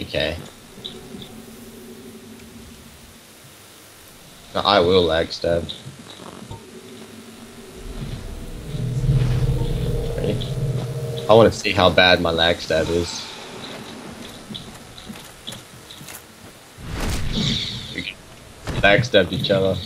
Okay. No, I will lag stab. I want to see how bad my lag stab is. Lag stabbed each other.